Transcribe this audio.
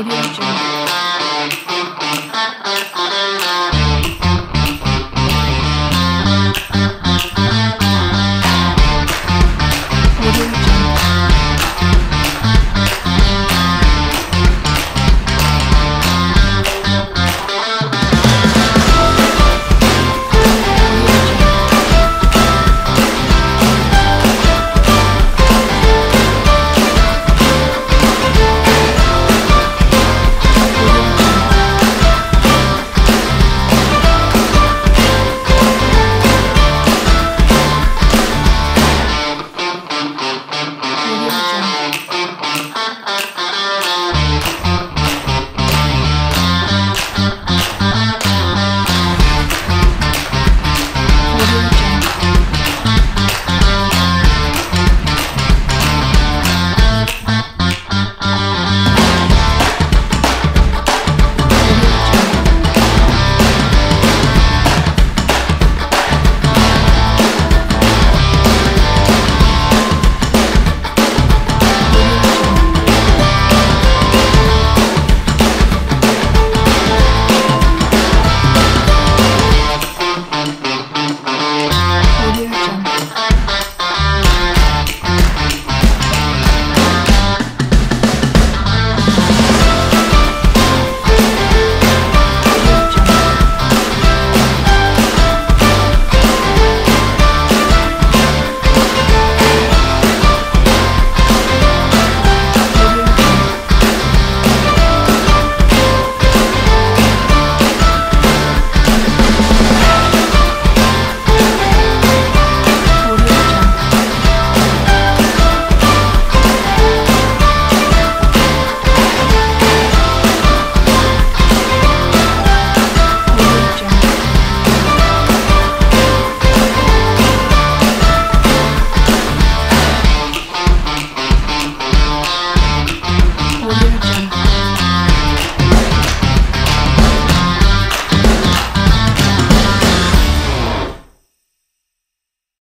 Audio Jungle.